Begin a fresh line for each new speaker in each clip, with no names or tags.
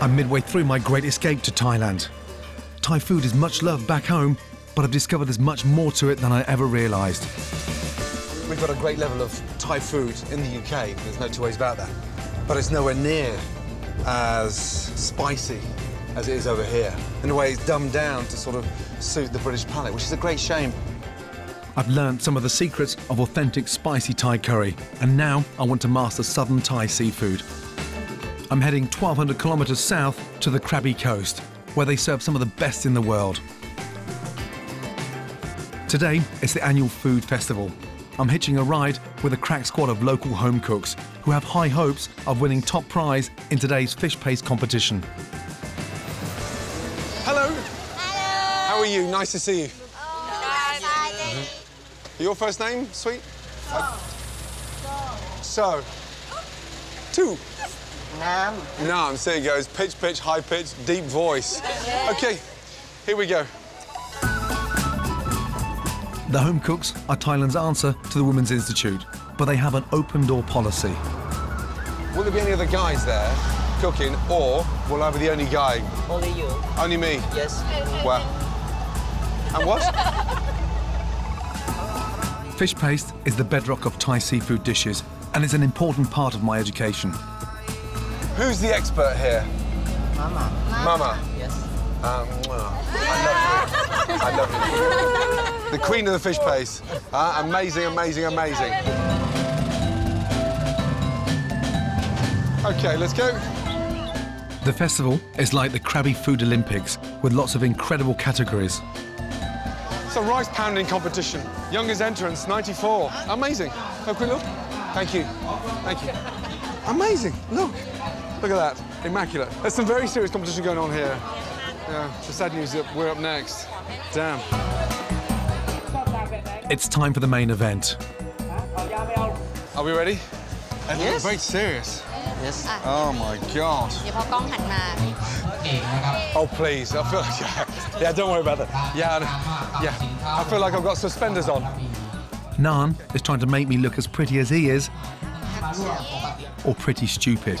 I'm midway through my great escape to Thailand. Thai food is much loved back home, but I've discovered there's much more to it than I ever realised.
We've got a great level of Thai food in the UK, there's no two ways about that. But it's nowhere near as spicy as it is over here. In a way, it's dumbed down to sort of suit the British palate, which is a great shame.
I've learned some of the secrets of authentic spicy Thai curry, and now I want to master southern Thai seafood. I'm heading 1,200 kilometres south to the Krabi Coast, where they serve some of the best in the world. Today, it's the annual food festival. I'm hitching a ride with a crack squad of local home cooks who have high hopes of winning top prize in today's fish paste competition.
Hello. Hello. How are you? Nice to see you. Mm-hmm. Your first name, sweet? So. So. Two.
Nam.
Nam, there he goes. Pitch, pitch, high pitch, deep voice. Okay, here we go.
The home cooks are Thailand's answer to the Women's Institute, but they have an open door policy.
Will there be any other guys there cooking, or will I be the only guy?
Only you.
Only me?
Yes.
Well. And what?
Fish paste is the bedrock of Thai seafood dishes, and it's an important part of my education.
Who's the expert here?
Mama.
Mama.
Yes.
Um, mwah. I love you. I love you. The queen of the fish paste. Uh, amazing, amazing, amazing. OK, let's go.
The festival is like the Krabi Food Olympics, with lots of incredible categories.
It's a rice pounding competition. Youngest entrance, 94. Amazing. Have a quick look. Thank you. Thank you. Amazing. Look. Look at that, immaculate. There's some very serious competition going on here. Yeah, the sad news is that we're up next. Damn.
It's time for the main event.
Are we ready? It
yes.
very serious.
Yes. Ah.
Oh my god. oh please, I feel like yeah, yeah, don't worry about that. Yeah, yeah. I feel like I've got suspenders on.
Nan is trying to make me look as pretty as he is, or pretty stupid.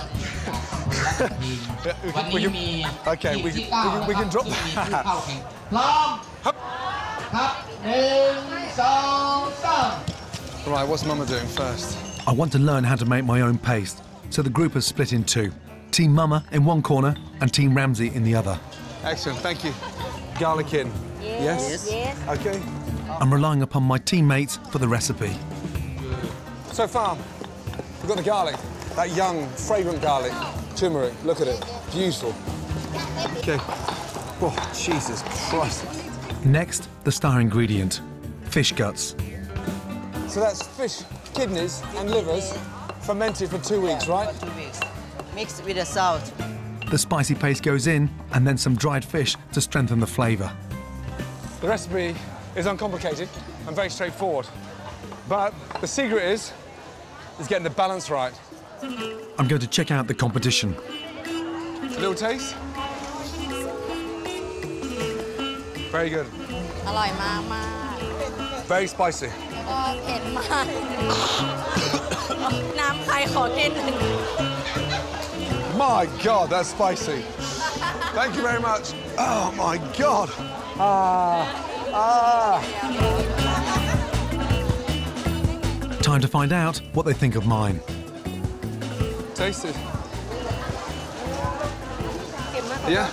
we can, okay, we can, we can drop that. Right, what's Mama doing first?
I want to learn how to make my own paste, so the group has split in two. Team Mama in one corner and Team Ramsay in the other.
Excellent, thank you. Garlic in. Yes.
yes.
yes. OK.
I'm relying upon my teammates for the recipe.
So far, we've got the garlic. That young, fragrant garlic. Turmeric, look at it. Beautiful. Okay. Oh, Jesus Christ.
Next, the star ingredient, fish guts.
So that's fish, kidneys and livers fermented for two weeks, right?
Two weeks. Mix with the salt.
The spicy paste goes in, and then some dried fish to strengthen the flavour.
The recipe is uncomplicated and very straightforward. But the secret is, is getting the balance right.
I'm going to check out the competition.
A little taste? Very good.
I like mama.
Very spicy. my God, that's spicy. Thank you very much. Oh, my God. Ah, ah.
Time to find out what they think of mine.
Tasty.
Yeah.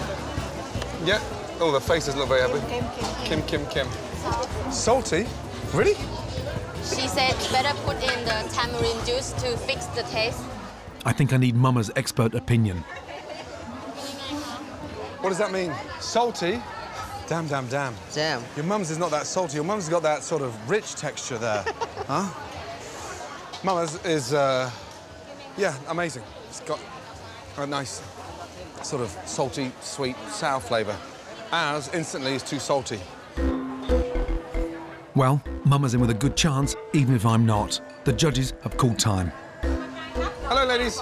Yeah. Oh, the faces look very happy. Kim, Kim, Kim. Salty? Really?
She said better put in the tamarind juice to fix the taste.
I think I need Mama's expert opinion.
What does that mean? Salty? Damn, damn, damn.
Damn.
Your mum's is not that salty. Your mum's got that sort of rich texture there. huh? Mama's is, uh, yeah, amazing. It's got a nice sort of salty, sweet, sour flavour. Ours instantly is too salty.
Well, Mama's in with a good chance, even if I'm not. The judges have called time.
Hello, ladies.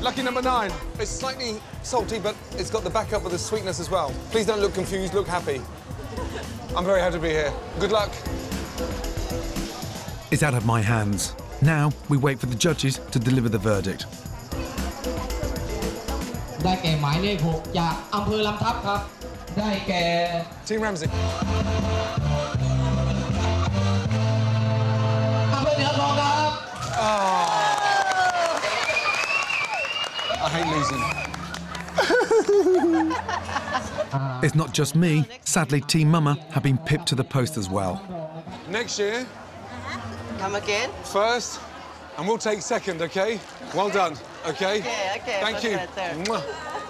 Lucky number nine. It's slightly salty, but it's got the backup of the sweetness as well. Please don't look confused, look happy. I'm very happy to be here. Good luck.
It's out of my hands. Now we wait for the judges to deliver the verdict.
Team
Ramsay oh.
I hate losing.
It's not just me. Sadly, Team Mama have been pipped to the post as well.
Next year,
Come again?
first, and we'll take second, okay? Well done, okay?
Okay, okay,
Thank you. Bye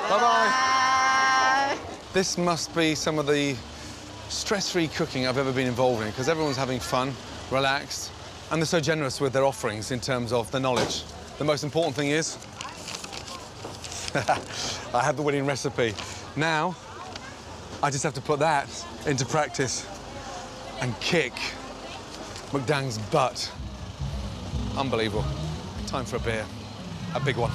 bye.
Bye.
This must be some of the stress-free cooking I've ever been involved in because everyone's having fun, relaxed, and they're so generous with their offerings in terms of the knowledge. The most important thing is I have the winning recipe. Now, I just have to put that into practice and kick McDang's butt. Unbelievable. Time for a beer. A big one.